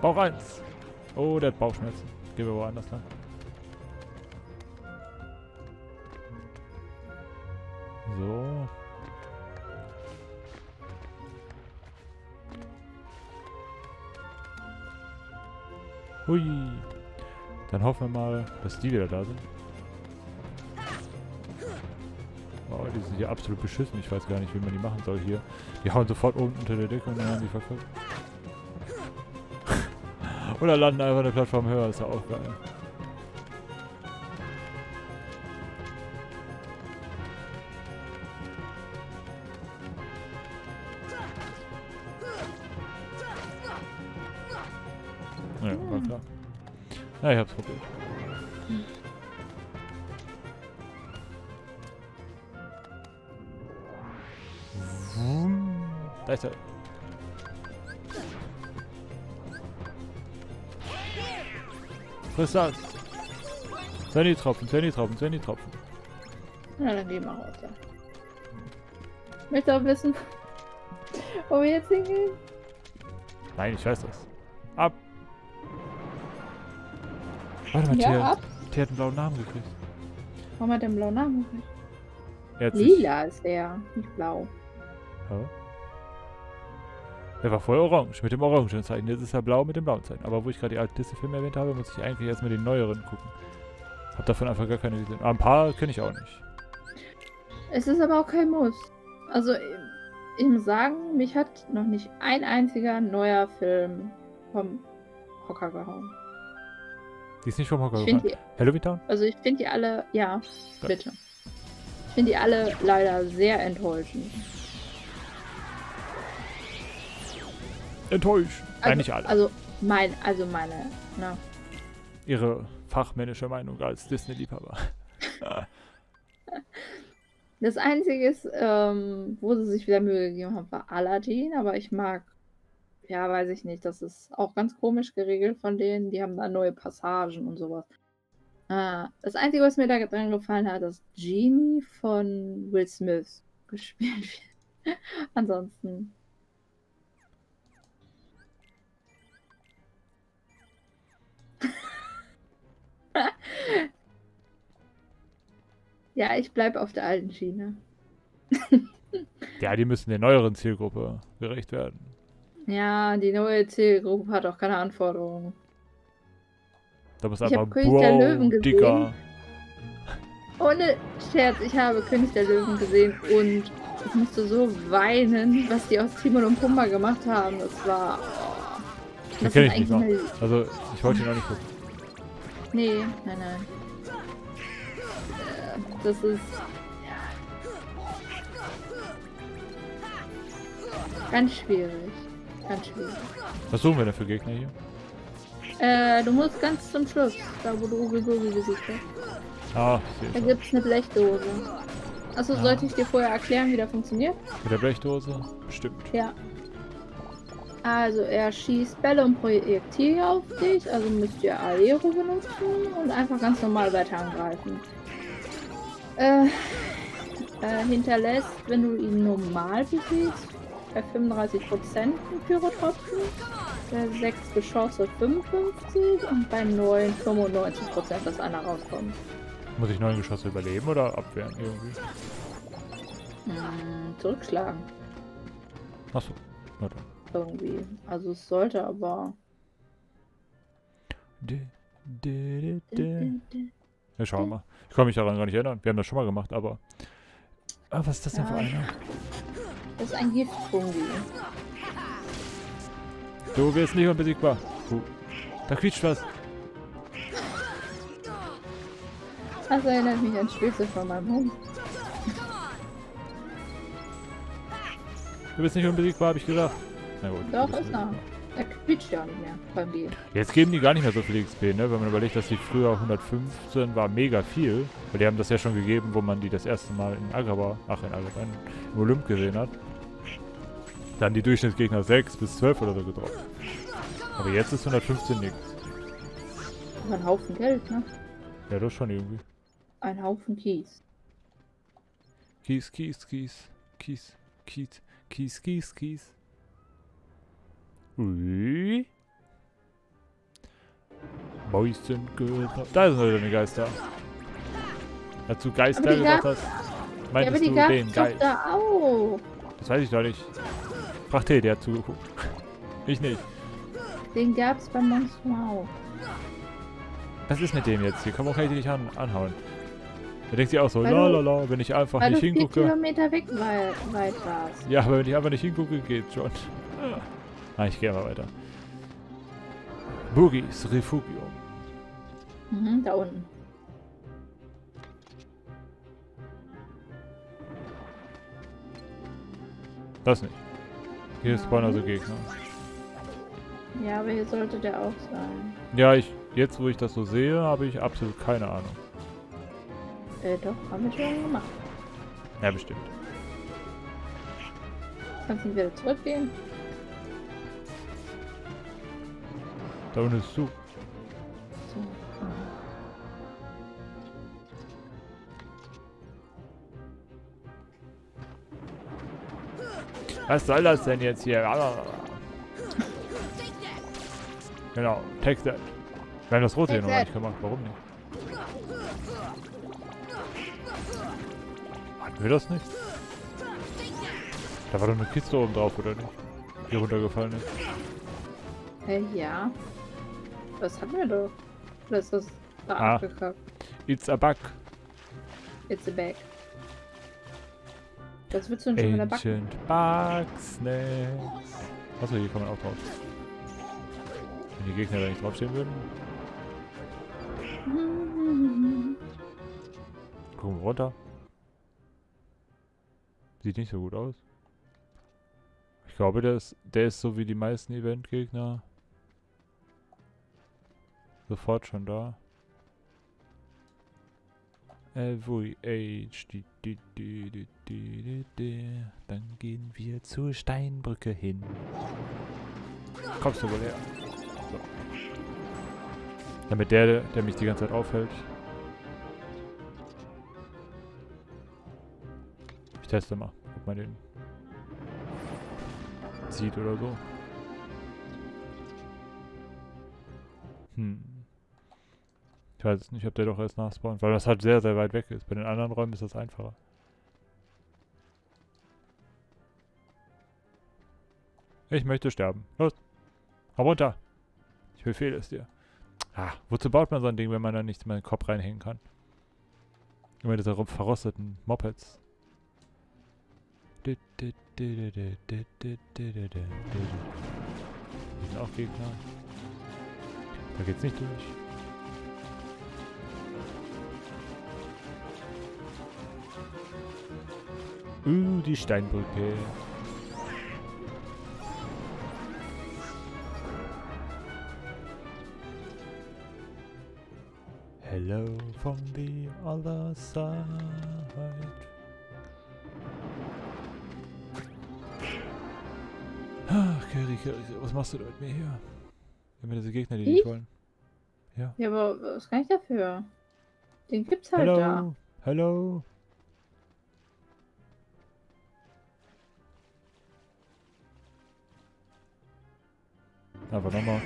Bauch 1. Oh, der hat Bauchschmerzen. Gehen wir woanders lang. So. Hui. Dann hoffen wir mal, dass die wieder da sind. Oh, die sind hier absolut beschissen. Ich weiß gar nicht, wie man die machen soll hier. Die hauen sofort oben unter der Decke und dann haben die verkauft. Oder landen einfach eine Plattform höher. Ist ja auch geil. Ja, war klar. Ja, ich hab's probiert. Wum. Da ist er. Friss das. Sandy-Tropfen, Sandy-Tropfen, Sandy-Tropfen. Na, dann geh mal raus, ja. Ich möchte auch wissen, wo wir jetzt hingehen. Nein, ich weiß das. Ab. Warte mal, Ja, Thea, hat einen blauen Namen gekriegt. Warum hat der einen blauen Namen gekriegt? Er Lila ist der, nicht blau. Hä? Der war vorher orange, mit dem orangen Zeichen. Jetzt ist er blau mit dem blauen Zeichen. Aber wo ich gerade die alten Disney-Filme erwähnt habe, muss ich eigentlich erstmal den neueren gucken. Hab davon einfach gar keine gesehen. Aber ein paar kenne ich auch nicht. Es ist aber auch kein Muss. Also, ich muss sagen, mich hat noch nicht ein einziger neuer Film vom Hocker gehauen. Die ist nicht vom Hocker finde die, Halloween Town? also ich finde die alle, ja, Ja. bitte. Ich finde die alle leider sehr enttäuschend. Enttäuscht. Also, Nein, nicht alle. Also, mein, also meine, ne. Ihre fachmännische Meinung als Disney-Liebhaber. Das Einzige ist, ähm, wo sie sich wieder Mühe gegeben haben, war Aladdin, aber ich mag, ja, weiß ich nicht, das ist auch ganz komisch geregelt von denen. Die haben da neue Passagen und sowas. Äh, das Einzige, was mir da dran gefallen hat, ist Genie von Will Smith gespielt wird. Ansonsten. ja, ich bleibe auf der alten Schiene. ja, die müssen der neueren Zielgruppe gerecht werden. Ja, die neue Zielgruppe hat auch keine Anforderungen. Da muss einfach König der Löwen gesehen. Dicker. Ohne Scherz, ich habe König der Löwen gesehen und ich musste so weinen, was die aus Timon und Pumba gemacht haben. Das war. Oh. Das kenn ist ich nicht noch. Also, ich wollte ihn auch nicht gucken. Nee, nein, nein. Äh, Das ist. Ganz schwierig. Ganz schwierig. Was suchen wir denn für Gegner hier? Äh, du musst ganz zum Schluss, da wo du Uwe Bogi besiegt hast. Ah, Da gibt es eine Blechdose. Achso, Ja. sollte ich dir vorher erklären, wie der funktioniert? Mit der Blechdose? Bestimmt. Ja. Also er schießt Bälle und Projektile auf dich, also müsst ihr Aero benutzen und einfach ganz normal weiter angreifen. Äh, äh, hinterlässt, wenn du ihn normal besiegst, bei 35% einen Pyrotropfen, bei 6 Geschosse 55 und bei 9 95%, dass einer rauskommt. Muss ich neun Geschosse überleben oder abwehren irgendwie? Hm, zurückschlagen. Achso. Na dann. Irgendwie. Also es sollte aber. Di- di- di. Ja, schauen wir mal. Ich kann mich daran gar nicht erinnern. Wir haben das schon mal gemacht, aber. Ah, was ist das denn für Ja. einer? Das ist ein Giftfungi. Du wirst nicht unbesiegbar. Puh. Da quietscht was. Das erinnert mich an Spielzeug von meinem Hund. Du bist nicht unbesiegbar, habe ich gesagt. Na gut. Doch, ist unbesiegbar. Er quietscht ja auch nicht mehr beim Gehen. Jetzt geben die gar nicht mehr so viel XP, ne? Wenn man überlegt, dass die früher 115 war mega viel. Weil die haben das ja schon gegeben, wo man die das erste Mal in Agrabah, ach in Agrabah, im Olymp gesehen hat. Dann die Durchschnittsgegner 6 bis 12 oder so gedroppt. Aber jetzt ist 115 nichts. Ein Haufen Geld, ne? Ja, das schon irgendwie. Ein Haufen Kies. Kies, Kies, Kies, Kies, Kies, Kies, Kies, Kies. Ui. Gehört. Da sind wieder die Geister. Dazu Geister gesagt hast. Ja, Meintest die du den Geist? da auch. Das weiß ich doch nicht. Frag T, der hat zugeguckt. Ich nicht. Den gab's beim Monster auch. Was ist mit dem jetzt? Hier kann man dich nicht an, anhauen. Da denkt sie auch so, la du- la la, wenn ich einfach Weil nicht du hingucke. Kilometer weg wei weit warst. Ja, aber wenn ich einfach nicht hingucke, geht's schon. Ah, ich gehe mal weiter. Boogies Refugium. Mhm, da unten. Das nicht. Hier spawnen also. Gegner. Ja, aber hier sollte der auch sein. Ja, ich, jetzt wo ich das so sehe, habe ich absolut keine Ahnung. Äh, doch, haben wir schon gemacht. Ja, bestimmt. Kannst du wieder zurückgehen? Da unten ist zu. Was soll das denn jetzt hier? Genau, take that. Wir haben das rote hier noch nicht gemacht. Warum nicht? Hatten wir das nicht? Da war doch eine Kiste oben drauf, oder nicht? Die runtergefallen ist. Äh, ja. Das hatten wir doch. Oder ist das da Ah. abgekackt? It's a bug. It's a bag. Das willst du denn schon wieder backen? Bug Snacks. Achso, hier kann man auch drauf. Wenn die Gegner da nicht draufstehen würden. Gucken wir runter. Sieht nicht so gut aus. Ich glaube, der ist, der ist so wie die meisten Eventgegner. Sofort schon da. LVH. Dann gehen wir zur Steinbrücke hin. Kommst du wohl her? So. Damit der, der mich die ganze Zeit aufhält. Ich teste mal, ob man den sieht oder so. Hm. Ich weiß nicht, ob der doch erst nachspawnt, weil das halt sehr, sehr weit weg ist. Bei den anderen Räumen ist das einfacher. Ich möchte sterben. Los. Hau runter. Ich befehle es dir. Ah, wozu baut man so ein Ding, wenn man da nicht in meinen Kopf reinhängen kann? Immer diese verrosteten Mopeds. Hier sind auch Gegner. Da geht's nicht durch. Uh, die Steinbrücke. Hello from the other side. Ach, Kerry, Kerry, was machst du da mit mir hier? Immer diese Gegner, die Ich? nicht wollen. Ja, aber was kann ich dafür? Den gibt's halt da. Hello, Aber nochmal.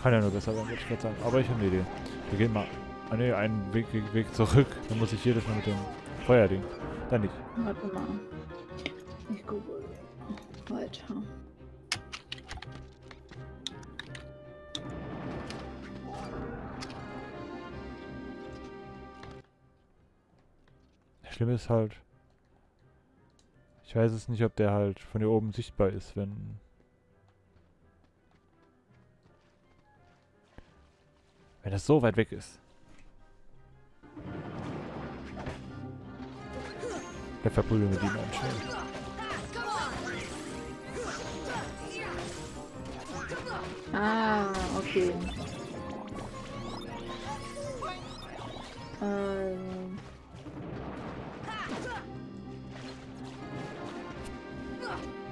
Kann ja nur besser werden, würde ich gerade sagen. Aber ich habe eine Idee. Wir gehen mal. Ah ne, einen Weg, Weg, Weg zurück. Dann muss ich jedes Mal mit dem Feuerding. Dann nicht. Warte mal. Ich google weiter. Das Schlimme ist halt. Ich weiß es nicht, ob der halt von hier oben sichtbar ist, wenn. Wenn das so weit weg ist. Der verprügeln die mal schnell. Ah, okay. Ähm.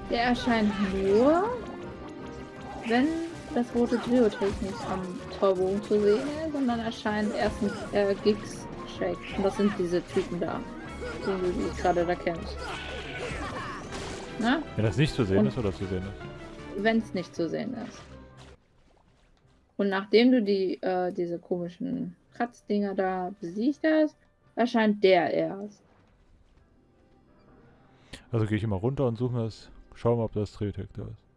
Der erscheint nur, wenn das rote Trio-Tech nicht am Torbogen zu sehen ist, sondern erscheint erst ein äh, Gigs-Check. Und das sind diese Typen da, die du gerade da kennst. Na? Wenn das nicht zu sehen Und- ist oder zu sehen ist. Wenn es nicht zu sehen ist. Und nachdem du die, äh, diese komischen Kratzdinger da besiegt hast, erscheint der erst. Also gehe ich immer runter und suche mir das. Schau mal, ob das Drehtech da ist.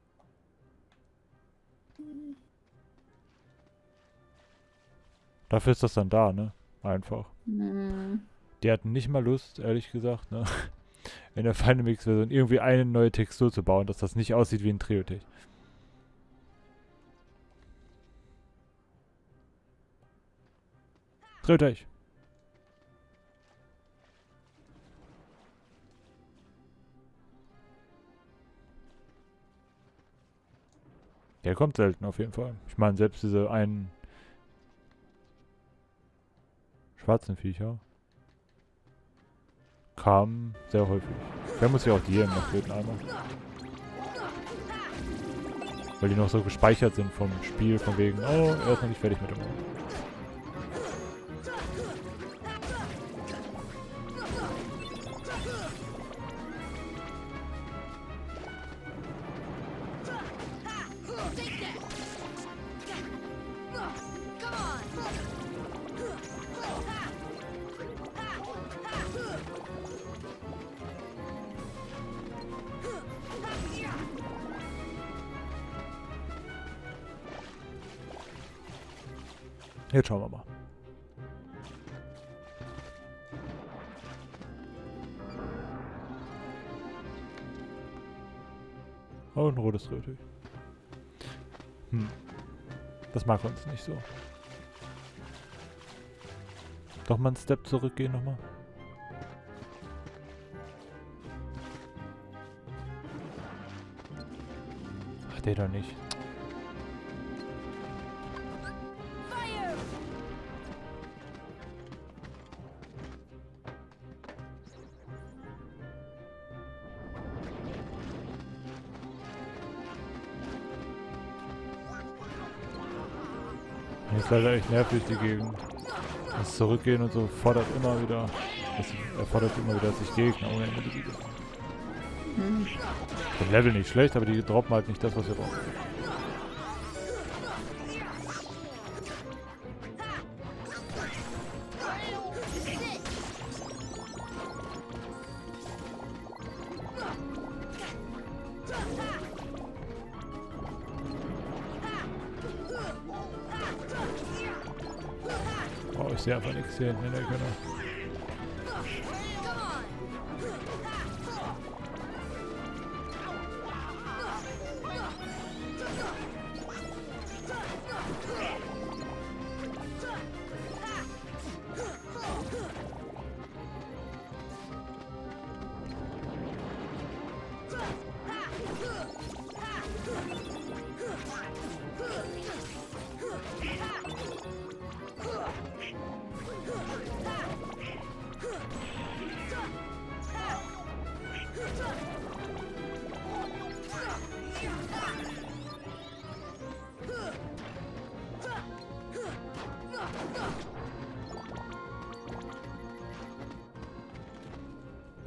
Dafür ist das dann da, ne? Einfach. Hm. Die hatten nicht mal Lust, ehrlich gesagt, ne? In der Final Mix Version irgendwie eine neue Textur zu bauen, dass das nicht aussieht wie ein Triotech. Triotech. Der kommt selten auf jeden Fall. Ich meine, selbst diese einen schwarzen Viecher kamen sehr häufig. Da muss ich auch die hier noch töten einmal. Weil die noch so gespeichert sind vom Spiel, von wegen, oh, er ist noch nicht fertig mit dem. Jetzt schauen wir mal. Oh, ein rotes Rötchen. Hm. Das mag uns nicht so. Doch mal einen Step zurückgehen nochmal. Ach, der doch nicht. Das ist leider echt nervig, die Gegend. Das Zurückgehen und so fordert immer wieder. Das erfordert immer wieder, dass ich Gegner ohne Ende besiege. Hm. Das Level nicht schlecht, aber die droppen halt nicht das, was wir brauchen. Ich sehe einfach nichts hier hinten in der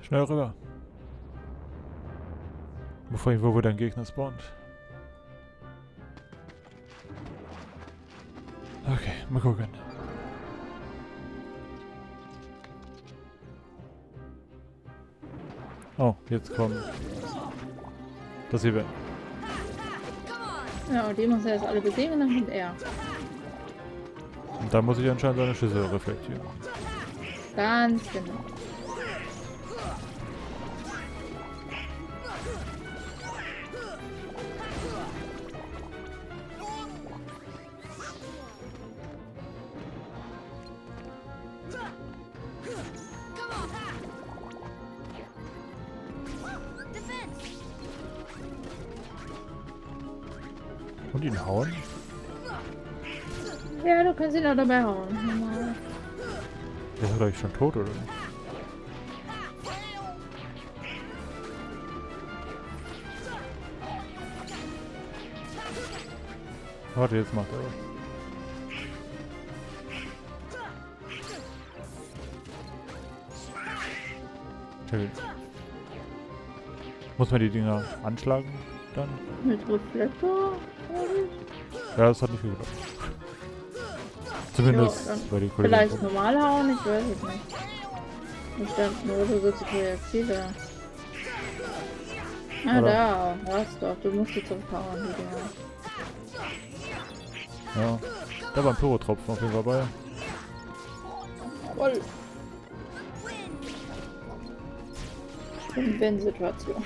Schnell rüber. Bevor irgendwo wo dein Gegner spawnt. Okay, mal gucken. Oh, jetzt kommt das Event. Ja, und die muss er jetzt alle besiegen und dann kommt er. Und da muss ich anscheinend seine Schüsse reflektieren. Ganz genau. Und ihn hauen? Ja, du kannst ihn auch dabei hauen. Normal. Der ist doch schon tot, oder nicht? Warte, jetzt macht er was. Okay. Muss man die Dinger anschlagen dann? Mit Reflektor. Ja, das hat nicht geklappt. Zumindest Jo, bei den Kollegen. Vielleicht normal hauen, ich weiß es nicht. Ich stand nur so gute Projektile. Ah, Oder? da, hast doch, du musst die zurückhauen, die. Ja. Da war ein Pyrotropfen auf jeden Fall bei. Voll. Win-Win-Situation.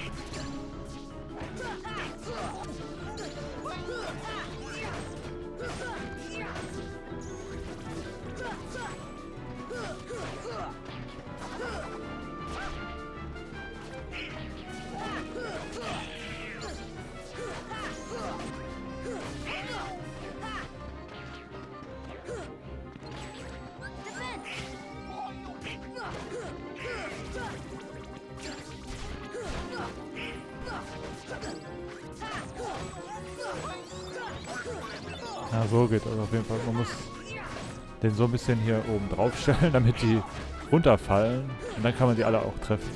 Ja, so geht das auf jeden Fall. Man muss den so ein bisschen hier oben drauf stellen, damit die runterfallen. Und dann kann man die alle auch treffen.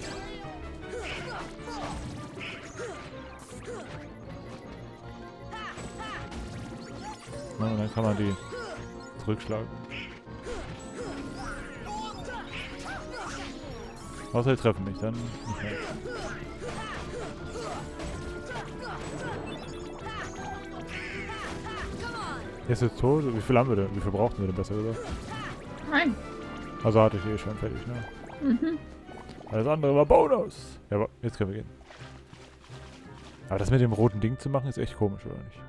Ja, und dann kann man die zurückschlagen. Außer die treffen mich, dann nicht mehr. Ist jetzt tot. Wie viel haben wir denn? Wie viel brauchten wir denn besser gesagt? Nein. Also hatte ich eh schon fertig, ne? Mhm. Alles andere war Bonus. Ja, aber jetzt können wir gehen. Aber das mit dem roten Ding zu machen ist echt komisch, oder nicht?